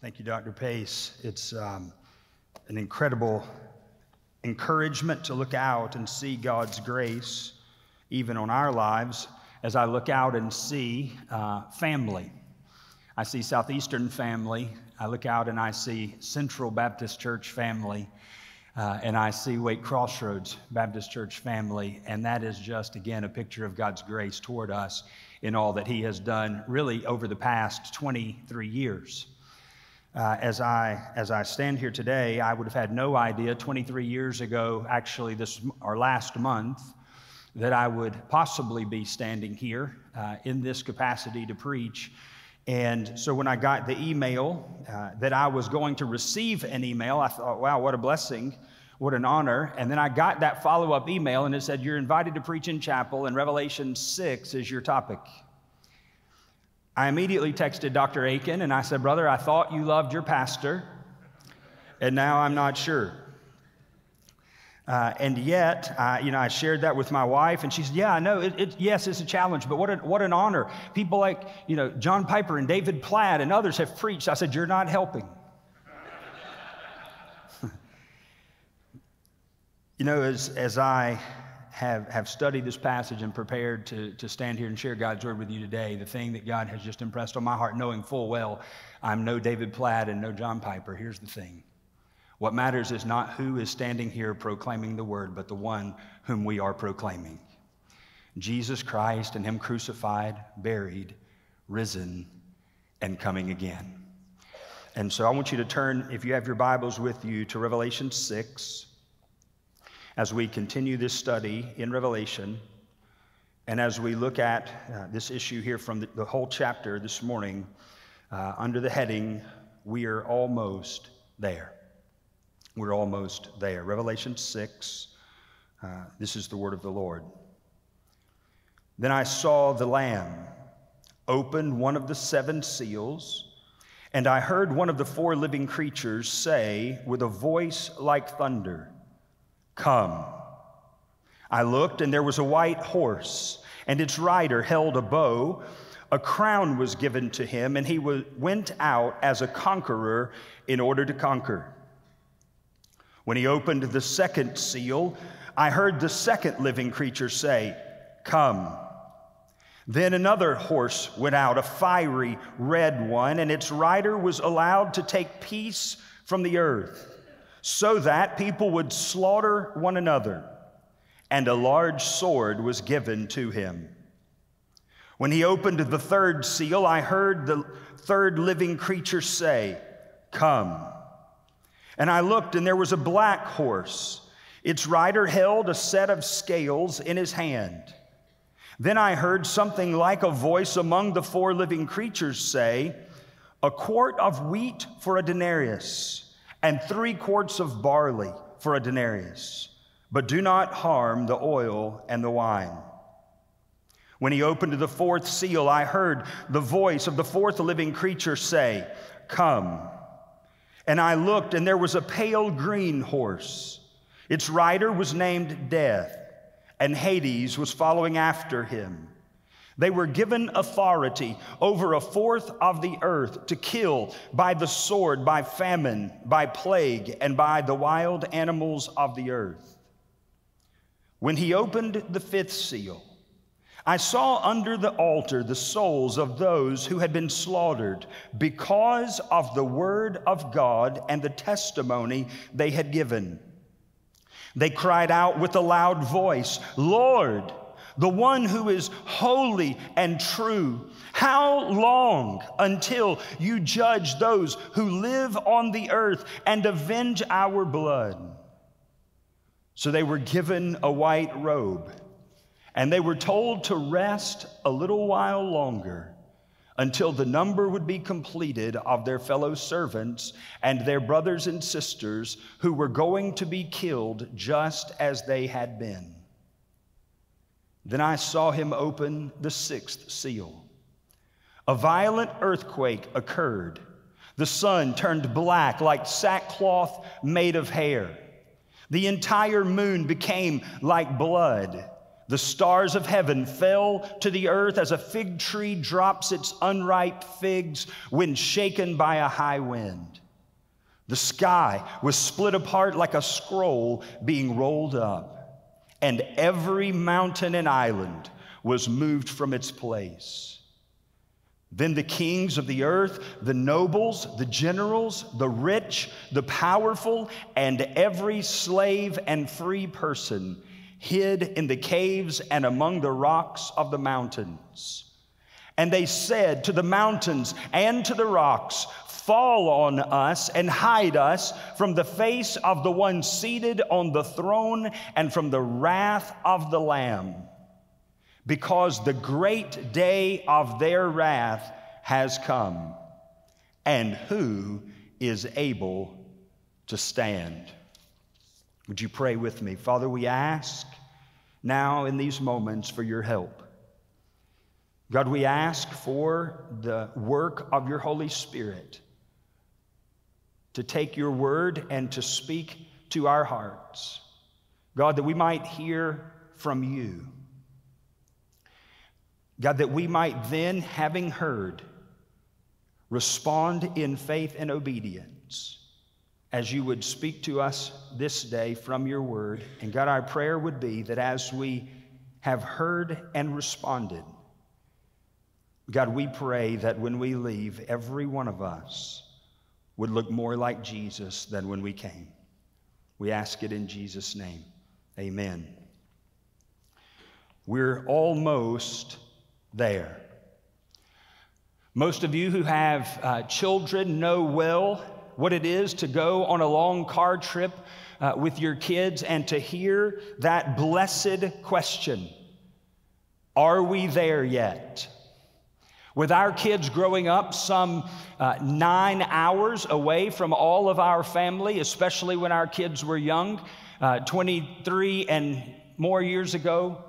Thank you, Dr. Pace. It's um, an incredible encouragement to look out and see God's grace, even on our lives, as I look out and see uh, family. I see Southeastern family. I look out and I see Central Baptist Church family. Uh, and I see Wake Crossroads Baptist Church family, and that is just, again, a picture of God's grace toward us in all that He has done really over the past 23 years. Uh, as, I, as I stand here today, I would have had no idea 23 years ago, actually, this or last month, that I would possibly be standing here uh, in this capacity to preach. And so when I got the email uh, that I was going to receive an email, I thought, wow, what a blessing, what an honor. And then I got that follow up email and it said, You're invited to preach in chapel, and Revelation 6 is your topic. I immediately texted Dr. Akin and I said, Brother, I thought you loved your pastor, and now I'm not sure. Uh, and yet, uh, you know, I shared that with my wife, and she said, "Yeah, I know. It, it, yes, it's a challenge, but what, a, what an honor! People like, you know, John Piper and David Platt and others have preached." I said, "You're not helping." you know, as as I have, have studied this passage and prepared to, to stand here and share God's word with you today, the thing that God has just impressed on my heart, knowing full well I'm no David Platt and no John Piper, here's the thing. What matters is not who is standing here proclaiming the word, but the one whom we are proclaiming Jesus Christ and Him crucified, buried, risen, and coming again. And so I want you to turn, if you have your Bibles with you, to Revelation 6 as we continue this study in Revelation, and as we look at uh, this issue here from the, the whole chapter this morning, uh, under the heading, We Are Almost There. We're almost there. Revelation 6, uh, this is the word of the Lord. Then I saw the Lamb open one of the seven seals, and I heard one of the four living creatures say with a voice like thunder, Come. I looked, and there was a white horse, and its rider held a bow. A crown was given to him, and he went out as a conqueror in order to conquer. When he opened the second seal, I heard the second living creature say, Come. Then another horse went out, a fiery red one, and its rider was allowed to take peace from the earth so that people would slaughter one another, and a large sword was given to him. When he opened the third seal, I heard the third living creature say, Come. And I looked, and there was a black horse. Its rider held a set of scales in his hand. Then I heard something like a voice among the four living creatures say, A quart of wheat for a denarius and three quarts of barley for a denarius. But do not harm the oil and the wine. When he opened the fourth seal, I heard the voice of the fourth living creature say, Come. And I looked, and there was a pale green horse. Its rider was named Death, and Hades was following after him. They were given authority over a fourth of the earth to kill by the sword, by famine, by plague, and by the wild animals of the earth. When he opened the fifth seal, I saw under the altar the souls of those who had been slaughtered because of the word of God and the testimony they had given. They cried out with a loud voice, Lord, the one who is holy and true. How long until you judge those who live on the earth and avenge our blood? So they were given a white robe, and they were told to rest a little while longer until the number would be completed of their fellow servants and their brothers and sisters who were going to be killed just as they had been. Then I saw him open the sixth seal. A violent earthquake occurred. The sun turned black like sackcloth made of hair. The entire moon became like blood. The stars of heaven fell to the earth as a fig tree drops its unripe figs when shaken by a high wind. The sky was split apart like a scroll being rolled up, and every mountain and island was moved from its place. Then the kings of the earth, the nobles, the generals, the rich, the powerful, and every slave and free person hid in the caves and among the rocks of the mountains. And they said to the mountains and to the rocks, Fall on us and hide us from the face of the one seated on the throne and from the wrath of the Lamb, because the great day of their wrath has come. And who is able to stand? Would you pray with me? Father, we ask now in these moments for your help. God, we ask for the work of your Holy Spirit to take your word and to speak to our hearts. God, that we might hear from you. God, that we might then, having heard, respond in faith and obedience as you would speak to us this day from your word. And God, our prayer would be that as we have heard and responded, God, we pray that when we leave, every one of us would look more like Jesus than when we came. We ask it in Jesus' name. Amen. We're almost there. Most of you who have uh, children know well what it is to go on a long car trip uh, with your kids and to hear that blessed question Are we there yet? With our kids growing up some uh, nine hours away from all of our family, especially when our kids were young, uh, 23 and more years ago,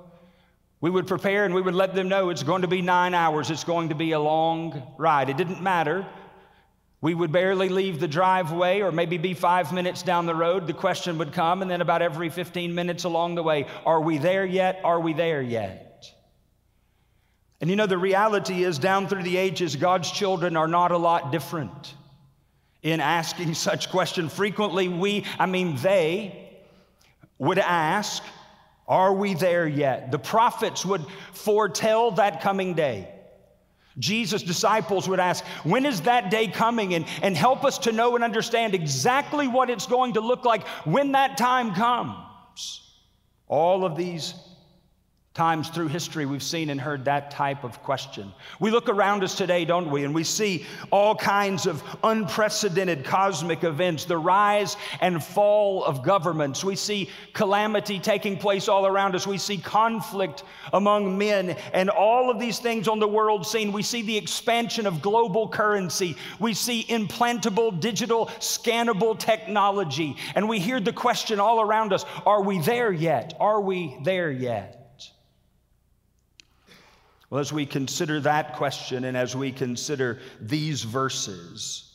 we would prepare and we would let them know it's going to be nine hours, it's going to be a long ride. It didn't matter we would barely leave the driveway or maybe be five minutes down the road. The question would come, and then about every 15 minutes along the way Are we there yet? Are we there yet? And you know, the reality is, down through the ages, God's children are not a lot different in asking such questions. Frequently, we, I mean, they would ask, Are we there yet? The prophets would foretell that coming day. Jesus' disciples would ask, When is that day coming? And, and help us to know and understand exactly what it's going to look like when that time comes. All of these Times through history, we've seen and heard that type of question. We look around us today, don't we? And we see all kinds of unprecedented cosmic events, the rise and fall of governments. We see calamity taking place all around us. We see conflict among men and all of these things on the world scene. We see the expansion of global currency. We see implantable, digital, scannable technology. And we hear the question all around us Are we there yet? Are we there yet? Well, as we consider that question and as we consider these verses,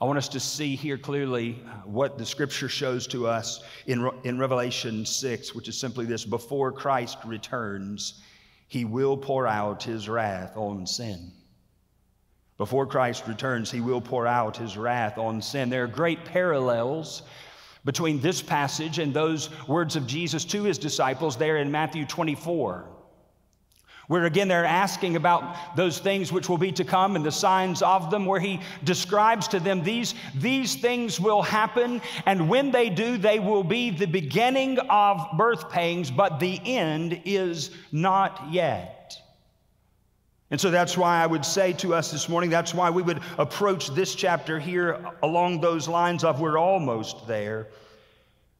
I want us to see here clearly what the scripture shows to us in, in Revelation 6, which is simply this before Christ returns, he will pour out his wrath on sin. Before Christ returns, he will pour out his wrath on sin. There are great parallels between this passage and those words of Jesus to his disciples there in Matthew 24 where again they're asking about those things which will be to come and the signs of them, where he describes to them these, these things will happen, and when they do, they will be the beginning of birth pangs, but the end is not yet. And so that's why I would say to us this morning, that's why we would approach this chapter here along those lines of we're almost there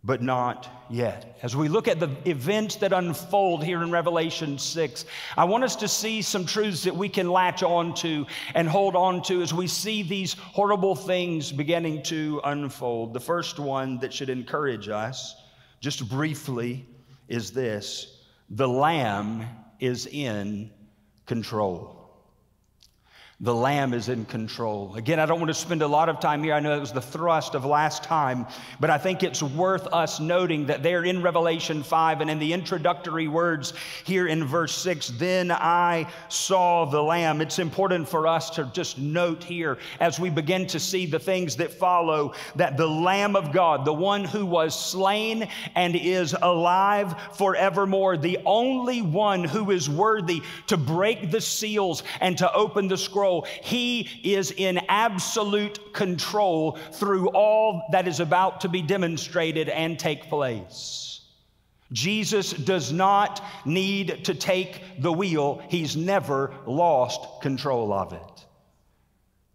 but not yet. As we look at the events that unfold here in Revelation 6, I want us to see some truths that we can latch on to and hold on to as we see these horrible things beginning to unfold. The first one that should encourage us, just briefly, is this the Lamb is in control. The Lamb is in control. Again, I don't want to spend a lot of time here. I know it was the thrust of last time, but I think it's worth us noting that there in Revelation 5 and in the introductory words here in verse 6, then I saw the Lamb. It's important for us to just note here as we begin to see the things that follow that the Lamb of God, the one who was slain and is alive forevermore, the only one who is worthy to break the seals and to open the scroll control. He is in absolute control through all that is about to be demonstrated and take place. Jesus does not need to take the wheel, he's never lost control of it.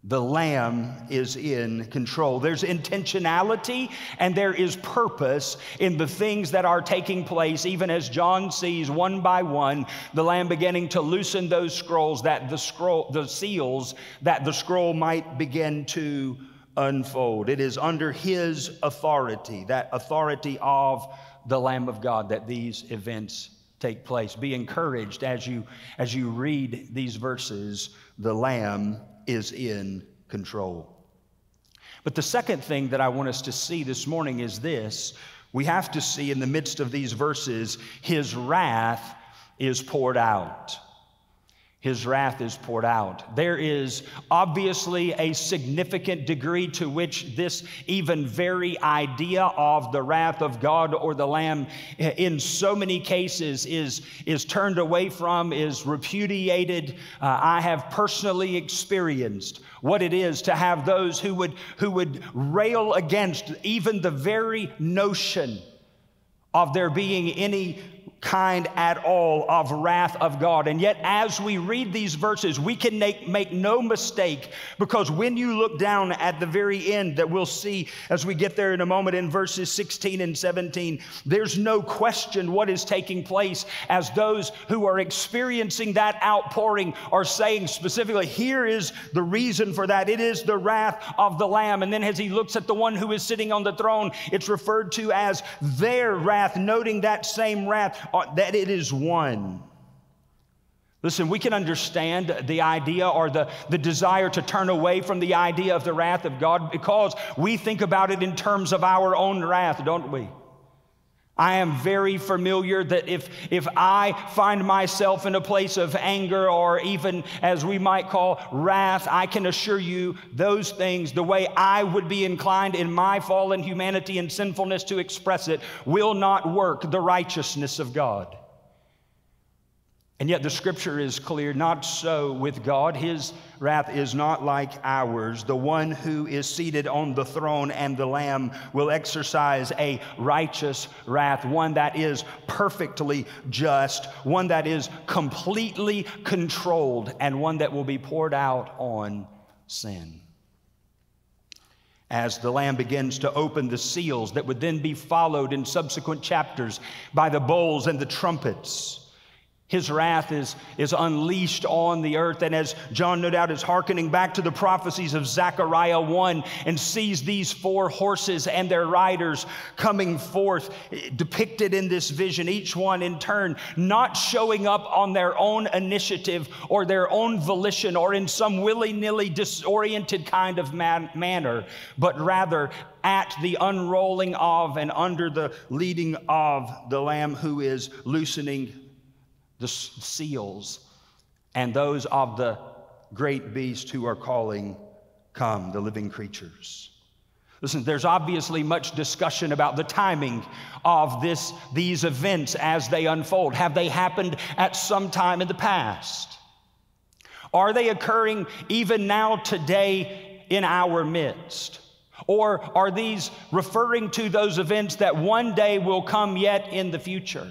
The Lamb is in control. There's intentionality and there is purpose in the things that are taking place, even as John sees one by one the Lamb beginning to loosen those scrolls, that the scroll, the seals, that the scroll might begin to unfold. It is under His authority, that authority of the Lamb of God, that these events take place. Be encouraged as you as you read these verses. The Lamb is in control. But the second thing that I want us to see this morning is this we have to see in the midst of these verses, his wrath is poured out his wrath is poured out. There is obviously a significant degree to which this even very idea of the wrath of God or the Lamb in so many cases is, is turned away from, is repudiated. Uh, I have personally experienced what it is to have those who would, who would rail against even the very notion of there being any kind at all of wrath of God. And yet, as we read these verses, we can make, make no mistake because when you look down at the very end, that we'll see as we get there in a moment in verses 16 and 17, there's no question what is taking place as those who are experiencing that outpouring are saying specifically, here is the reason for that. It is the wrath of the Lamb. And then as he looks at the one who is sitting on the throne, it's referred to as their wrath, noting that same wrath that it is one. Listen, we can understand the idea or the, the desire to turn away from the idea of the wrath of God because we think about it in terms of our own wrath, don't we? I am very familiar that if, if I find myself in a place of anger or even as we might call wrath, I can assure you those things, the way I would be inclined in my fallen humanity and sinfulness to express it, will not work the righteousness of God. And yet the scripture is clear not so with God. His wrath is not like ours. The one who is seated on the throne and the Lamb will exercise a righteous wrath, one that is perfectly just, one that is completely controlled, and one that will be poured out on sin. As the Lamb begins to open the seals that would then be followed in subsequent chapters by the bowls and the trumpets his wrath is, is unleashed on the earth. And as John, no doubt, is hearkening back to the prophecies of Zechariah 1 and sees these four horses and their riders coming forth, eh, depicted in this vision, each one in turn, not showing up on their own initiative or their own volition or in some willy nilly disoriented kind of man- manner, but rather at the unrolling of and under the leading of the Lamb who is loosening the seals, and those of the great beast who are calling, Come, the living creatures. Listen, there's obviously much discussion about the timing of this, these events as they unfold. Have they happened at some time in the past? Are they occurring even now, today, in our midst? Or are these referring to those events that one day will come yet in the future?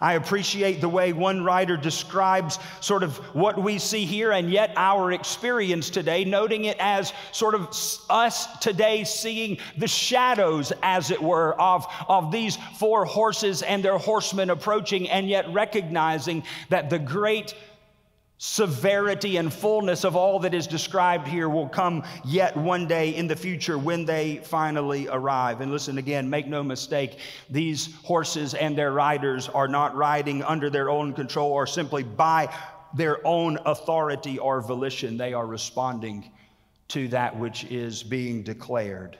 I appreciate the way one writer describes sort of what we see here and yet our experience today, noting it as sort of us today seeing the shadows, as it were, of, of these four horses and their horsemen approaching, and yet recognizing that the great severity and fullness of all that is described here will come yet one day in the future when they finally arrive. And listen again, make no mistake, these horses and their riders are not riding under their own control or simply by their own authority or volition. They are responding to that which is being declared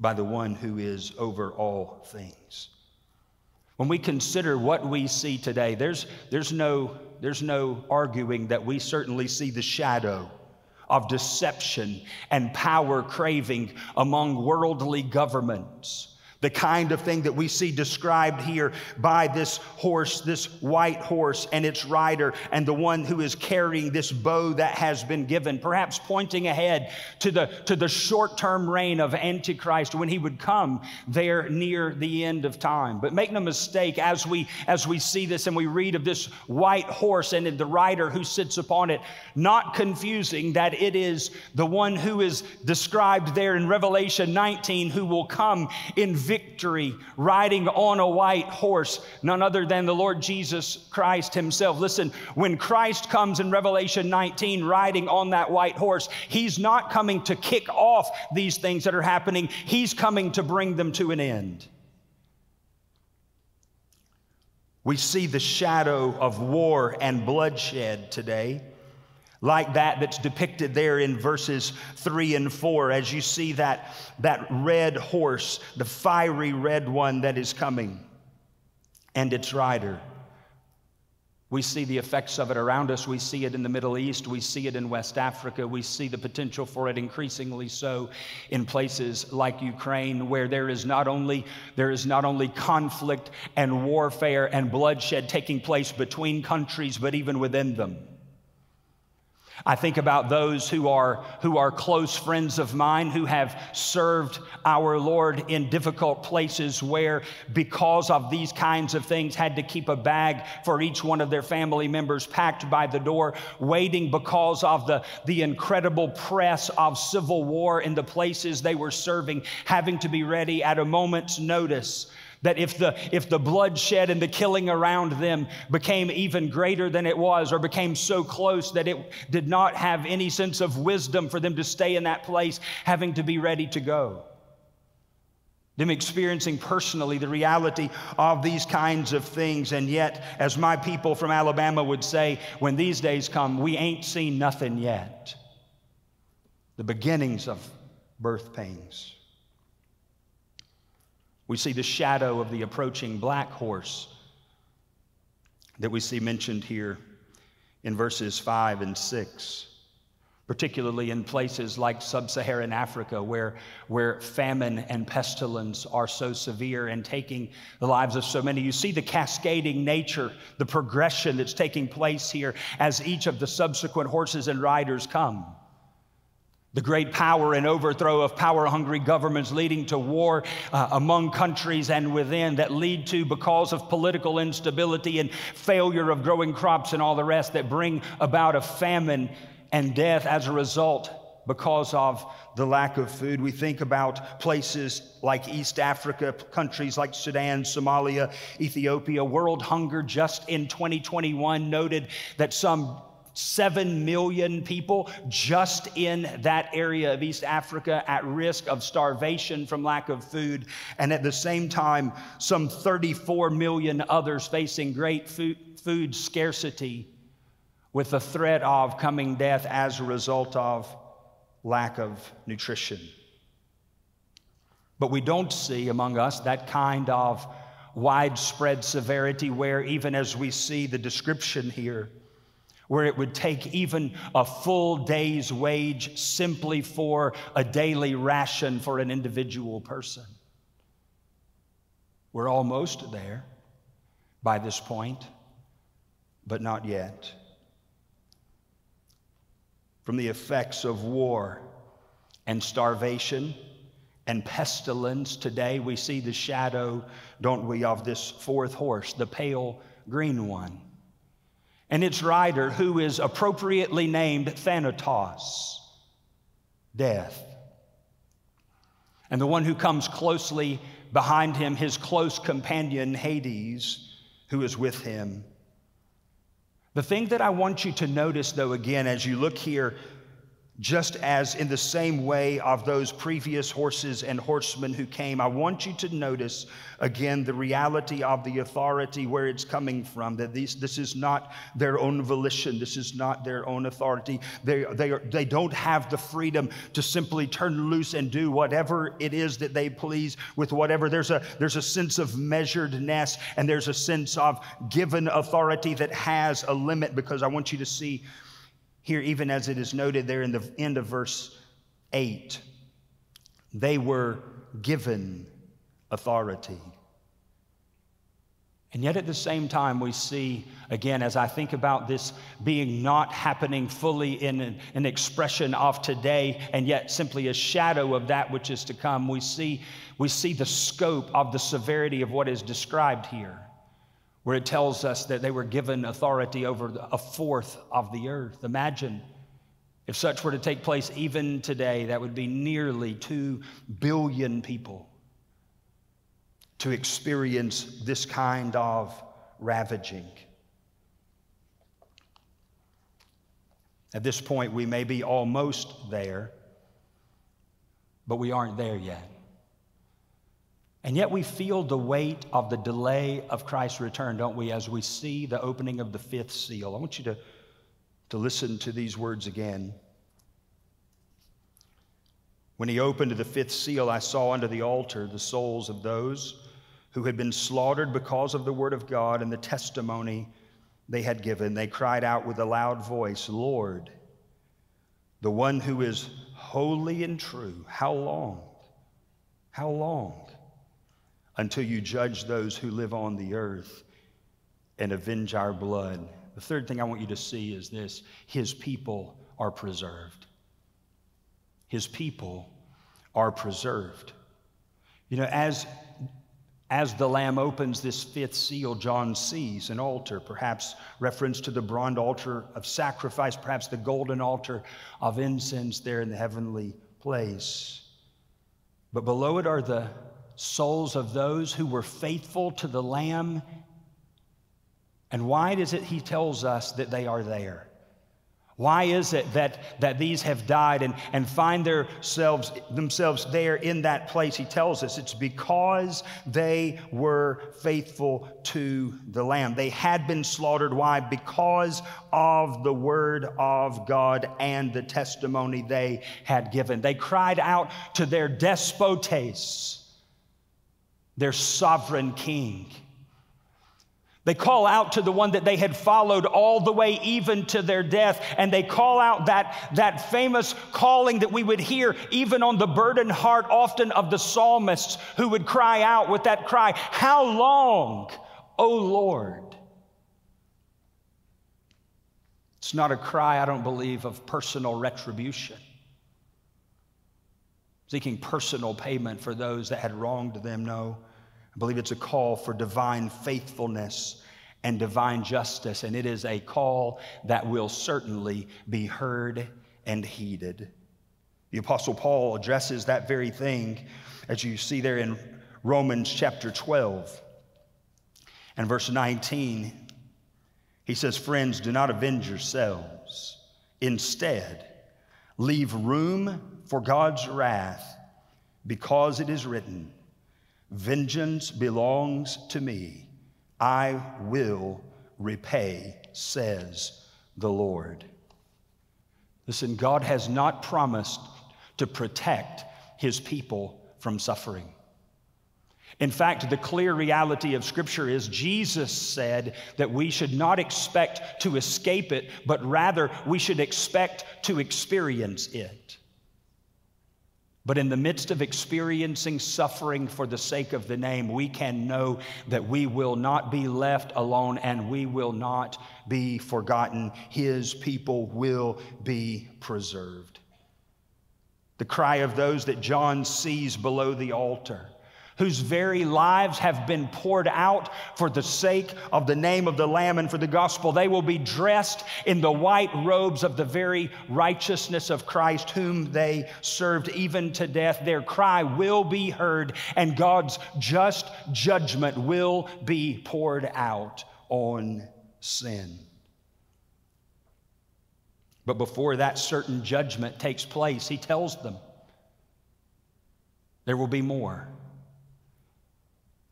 by the one who is over all things. When we consider what we see today, there's, there's, no, there's no arguing that we certainly see the shadow of deception and power craving among worldly governments the kind of thing that we see described here by this horse, this white horse, and its rider, and the one who is carrying this bow that has been given, perhaps pointing ahead to the, to the short term reign of Antichrist when he would come there near the end of time. But make no mistake, as we, as we see this and we read of this white horse and the rider who sits upon it, not confusing that it is the one who is described there in Revelation 19 who will come in victory, riding on a white horse, none other than the Lord Jesus Christ Himself. Listen, when Christ comes in Revelation 19 riding on that white horse, He's not coming to kick off these things that are happening, He's coming to bring them to an end. We see the shadow of war and bloodshed today like that that's depicted there in verses 3 and 4 as you see that, that red horse the fiery red one that is coming and its rider we see the effects of it around us. We see it in the Middle East. We see it in West Africa. We see the potential for it increasingly so in places like Ukraine, where there is not only, there is not only conflict and warfare and bloodshed taking place between countries, but even within them. I think about those who are, who are close friends of mine who have served our Lord in difficult places where, because of these kinds of things, had to keep a bag for each one of their family members packed by the door, waiting because of the, the incredible press of civil war in the places they were serving, having to be ready at a moment's notice that if the, if the bloodshed and the killing around them became even greater than it was, or became so close that it did not have any sense of wisdom for them to stay in that place, having to be ready to go. Them experiencing personally the reality of these kinds of things. And yet, as my people from Alabama would say, when these days come, we ain't seen nothing yet. The beginnings of birth pains. We see the shadow of the approaching black horse that we see mentioned here in verses 5 and 6, particularly in places like sub Saharan Africa, where, where famine and pestilence are so severe and taking the lives of so many. You see the cascading nature, the progression that's taking place here as each of the subsequent horses and riders come. The great power and overthrow of power hungry governments leading to war uh, among countries and within that lead to, because of political instability and failure of growing crops and all the rest, that bring about a famine and death as a result because of the lack of food. We think about places like East Africa, countries like Sudan, Somalia, Ethiopia. World hunger just in 2021 noted that some 7 million people just in that area of East Africa at risk of starvation from lack of food. And at the same time, some 34 million others facing great food, food scarcity with the threat of coming death as a result of lack of nutrition. But we don't see among us that kind of widespread severity where, even as we see the description here, where it would take even a full day's wage simply for a daily ration for an individual person. We're almost there by this point, but not yet. From the effects of war and starvation and pestilence, today we see the shadow, don't we, of this fourth horse, the pale green one and its rider, who is appropriately named Thanatos, death. And the one who comes closely behind him, his close companion, Hades, who is with him. The thing that I want you to notice, though, again, as you look here, just as in the same way of those previous horses and horsemen who came. I want you to notice again the reality of the authority where it's coming from, that these, this is not their own volition, this is not their own authority. They, they, are, they don't have the freedom to simply turn loose and do whatever it is that they please with whatever. There's a, there's a sense of measuredness and there's a sense of given authority that has a limit because I want you to see here, even as it is noted there in the end of verse 8, they were given authority. And yet, at the same time, we see, again, as I think about this being not happening fully in an, an, expression of today, and yet simply a shadow of that which is to come, we see, we see the scope of the severity of what is described here where it tells us that they were given authority over a fourth of the earth. Imagine if such were to take place even today, that would be nearly 2 billion people to experience this kind of ravaging. At this point, we may be almost there, but we aren't there yet. And yet we feel the weight of the delay of Christ's return, don't we, as we see the opening of the fifth seal. I want you to, to listen to these words again. When he opened the fifth seal, I saw under the altar the souls of those who had been slaughtered because of the word of God and the testimony they had given. They cried out with a loud voice, Lord, the one who is holy and true, how long? How long? Until you judge those who live on the earth and avenge our blood. The third thing I want you to see is this His people are preserved. His people are preserved. You know, as, as the Lamb opens this fifth seal, John sees an altar, perhaps reference to the bronze altar of sacrifice, perhaps the golden altar of incense there in the heavenly place. But below it are the souls of those who were faithful to the Lamb. And why is it he tells us that they are there? Why is it that, that these have died and, and find themselves, themselves there in that place? He tells us it's because they were faithful to the Lamb. They had been slaughtered. Why? Because of the word of God and the testimony they had given. They cried out to their despotes their sovereign king. They call out to the one that they had followed all the way even to their death. And they call out that, that famous calling that we would hear even on the burdened heart often of the psalmists who would cry out with that cry, How long, O Lord? It's not a cry, I don't believe, of personal retribution, seeking personal payment for those that had wronged them. No. I believe it's a call for divine faithfulness and divine justice, and it is a call that will certainly be heard and heeded. The Apostle Paul addresses that very thing as you see there in Romans chapter 12 and verse 19. He says, Friends, do not avenge yourselves. Instead, leave room for God's wrath because it is written, Vengeance belongs to me. I will repay, says the Lord. Listen, God has not promised to protect his people from suffering. In fact, the clear reality of Scripture is Jesus said that we should not expect to escape it, but rather we should expect to experience it. But in the midst of experiencing suffering for the sake of the name, we can know that we will not be left alone and we will not be forgotten. His people will be preserved. The cry of those that John sees below the altar whose very lives have been poured out for the sake of the name of the Lamb and for the gospel. They will be dressed in the white robes of the very righteousness of Christ, whom they served even to death. Their cry will be heard, and God's just judgment will be poured out on sin. But before that certain judgment takes place, he tells them there will be more.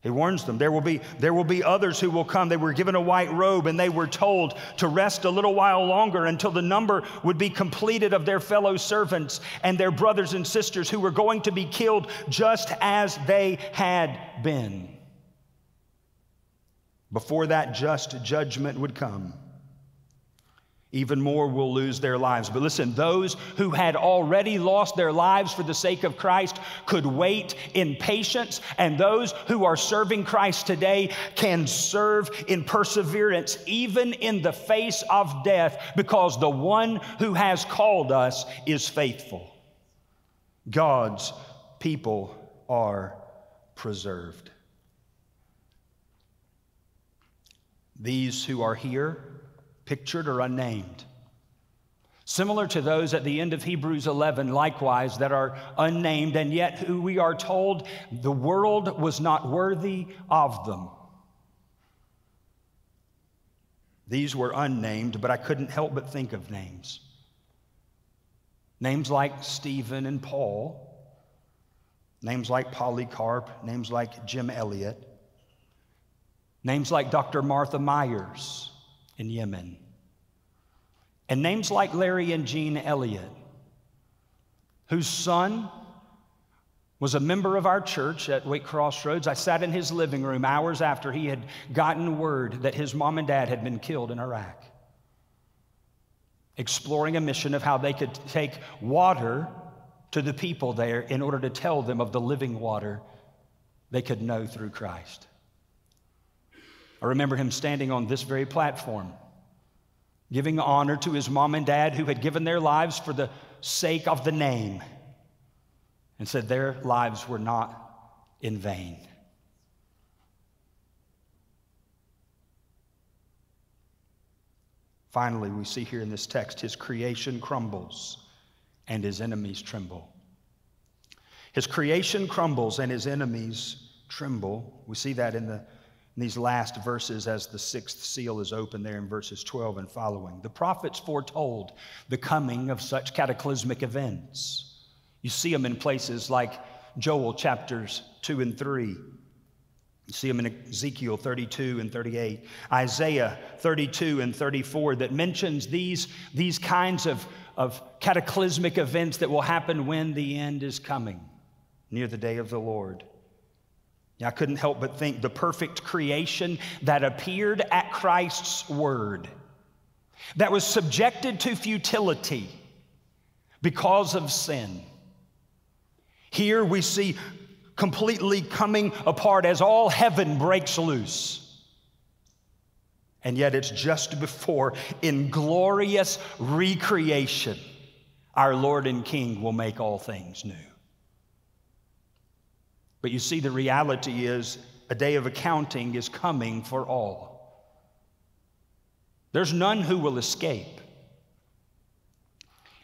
He warns them there will, be, there will be others who will come. They were given a white robe and they were told to rest a little while longer until the number would be completed of their fellow servants and their brothers and sisters who were going to be killed just as they had been. Before that just judgment would come even more will lose their lives. But listen, those who had already lost their lives for the sake of Christ could wait in patience, and those who are serving Christ today can serve in perseverance, even in the face of death, because the one who has called us is faithful. God's people are preserved. These who are here, pictured or unnamed. Similar to those at the end of Hebrews 11, likewise, that are unnamed, and yet who we are told the world was not worthy of them. These were unnamed, but I couldn't help but think of names. Names like Stephen and Paul, names like Polycarp, names like Jim Elliot, names like Dr. Martha Myers in Yemen. And names like Larry and Jean Elliott, whose son was a member of our church at Wake Crossroads. I sat in his living room hours after he had gotten word that his mom and dad had been killed in Iraq, exploring a mission of how they could take water to the people there in order to tell them of the living water they could know through Christ. I remember him standing on this very platform, giving honor to his mom and dad who had given their lives for the sake of the name and said their lives were not in vain. Finally, we see here in this text his creation crumbles and his enemies tremble. His creation crumbles and his enemies tremble. We see that in the in these last verses as the sixth seal is open there in verses 12 and following. The prophets foretold the coming of such cataclysmic events. You see them in places like Joel chapters 2 and 3. You see them in Ezekiel 32 and 38, Isaiah 32 and 34 that mentions these, these kinds of, of cataclysmic events that will happen when the end is coming, near the day of the Lord. I couldn't help but think the perfect creation that appeared at Christ's word, that was subjected to futility because of sin. Here we see completely coming apart as all heaven breaks loose. And yet it's just before, in glorious recreation, our Lord and King will make all things new. But you see, the reality is a day of accounting is coming for all. There's none who will escape.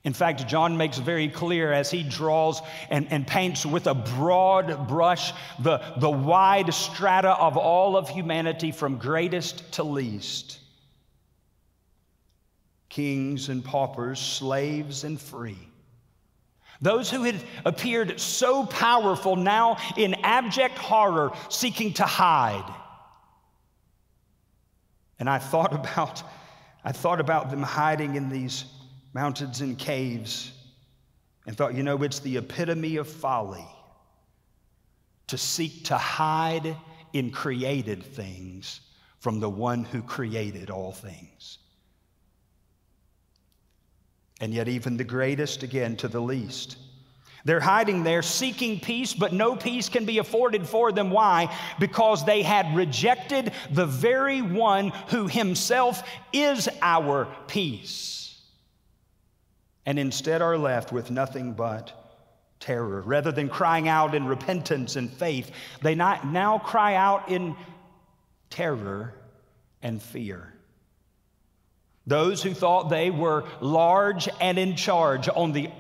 In fact, John makes very clear as he draws and, and paints with a broad brush the, the wide strata of all of humanity from greatest to least kings and paupers, slaves and free. Those who had appeared so powerful now in abject horror, seeking to hide. And I thought about, I thought about them hiding in these mountains and caves and thought, you know, it's the epitome of folly to seek to hide in created things from the one who created all things. And yet, even the greatest, again, to the least. They're hiding there seeking peace, but no peace can be afforded for them. Why? Because they had rejected the very one who himself is our peace. And instead are left with nothing but terror. Rather than crying out in repentance and faith, they now cry out in terror and fear. Those who thought they were large and in charge on the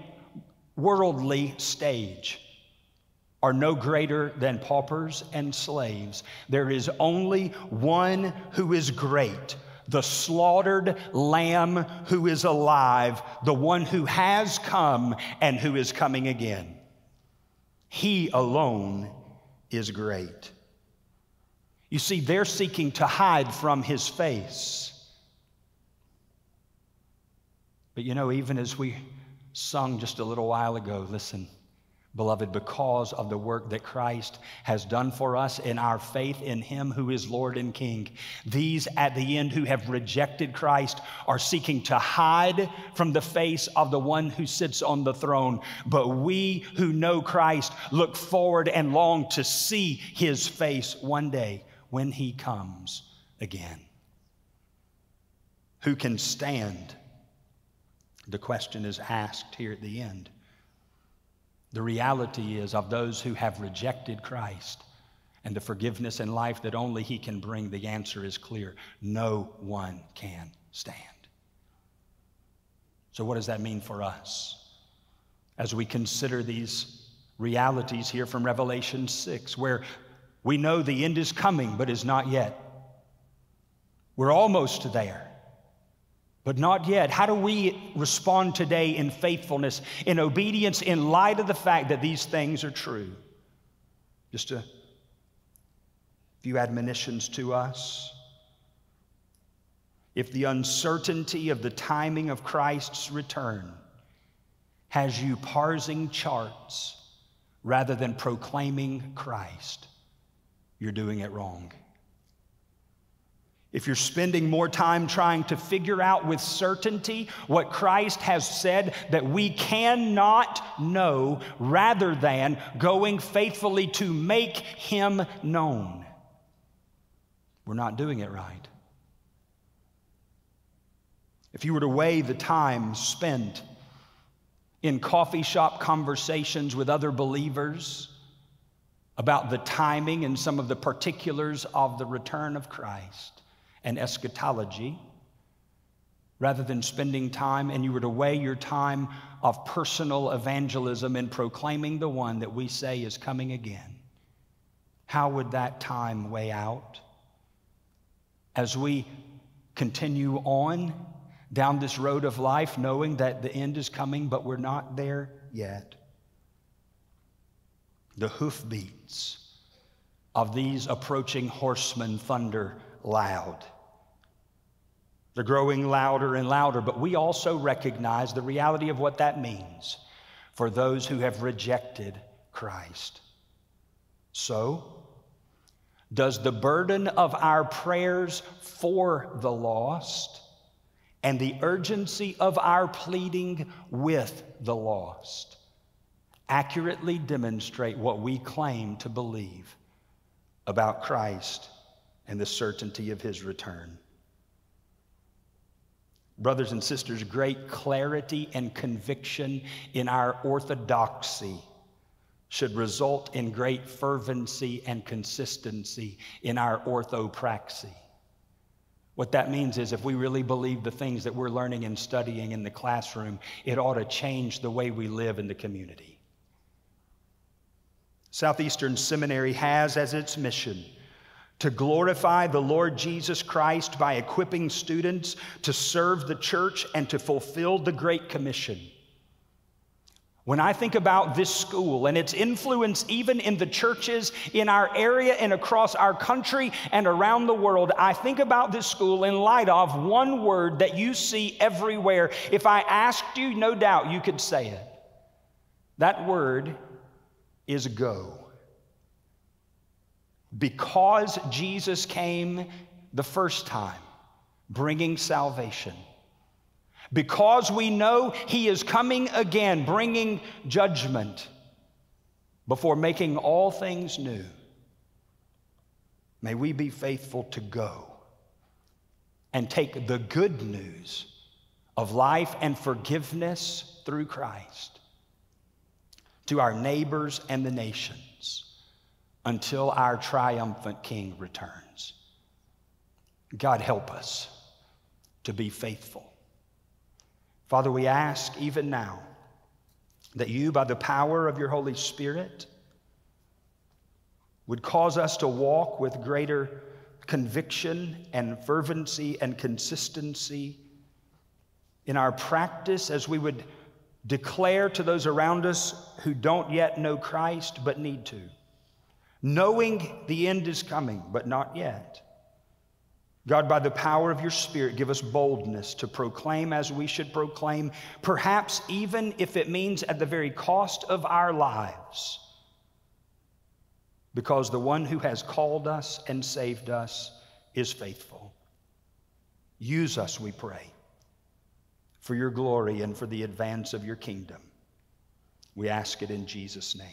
worldly stage are no greater than paupers and slaves. There is only one who is great, the slaughtered lamb who is alive, the one who has come and who is coming again. He alone is great. You see, they're seeking to hide from his face. But you know, even as we sung just a little while ago, listen. Beloved, because of the work that Christ has done for us in our faith in Him who is Lord and King, these at the end who have rejected Christ are seeking to hide from the face of the one who sits on the throne. But we who know Christ look forward and long to see His face one day when He comes again. Who can stand? The question is asked here at the end. The reality is of those who have rejected Christ and the forgiveness and life that only He can bring, the answer is clear no one can stand. So, what does that mean for us as we consider these realities here from Revelation 6, where we know the end is coming but is not yet? We're almost there but not yet. How do we respond today in faithfulness, in obedience, in light of the fact that these things are true? Just a few admonitions to us. If the uncertainty of the timing of Christ's return has you parsing charts rather than proclaiming Christ, you're doing it wrong. If you're spending more time trying to figure out with certainty what Christ has said that we cannot know, rather than going faithfully to make Him known, we're not doing it right. If you were to weigh the time spent in coffee shop conversations with other believers about the timing and some of the particulars of the return of Christ, and eschatology rather than spending time and you were to weigh your time of personal evangelism in proclaiming the one that we say is coming again, how would that time weigh out? As we continue on down this road of life, knowing that the end is coming, but we're not there yet. The hoofbeats of these approaching horsemen thunder loud. They're growing louder and louder, but we also recognize the reality of what that means for those who have rejected Christ. So, does the burden of our prayers for the lost and the urgency of our pleading with the lost accurately demonstrate what we claim to believe about Christ and the certainty of his return? Brothers and sisters, great clarity and conviction in our orthodoxy should result in great fervency and consistency in our orthopraxy. What that means is if we really believe the things that we're learning and studying in the classroom, it ought to change the way we live in the community. Southeastern Seminary has as its mission to glorify the Lord Jesus Christ by equipping students to serve the church and to fulfill the Great Commission. When I think about this school and its influence even in the churches in our area and across our country and around the world, I think about this school in light of one word that you see everywhere. If I asked you, no doubt you could say it. That word is go because Jesus came the first time, bringing salvation. Because we know He is coming again, bringing judgment before making all things new. May we be faithful to go and take the good news of life and forgiveness through Christ to our neighbors and the nations until our triumphant King returns. God, help us to be faithful. Father, we ask even now that you, by the power of your Holy Spirit, would cause us to walk with greater conviction and fervency and consistency in our practice as we would declare to those around us who don't yet know Christ but need to, knowing the end is coming but not yet. God, by the power of your Spirit, give us boldness to proclaim as we should proclaim, perhaps even if it means at the very cost of our lives. Because the one who has called us and saved us is faithful. Use us, we pray for your glory and for the advance of your kingdom. We ask it in Jesus' name.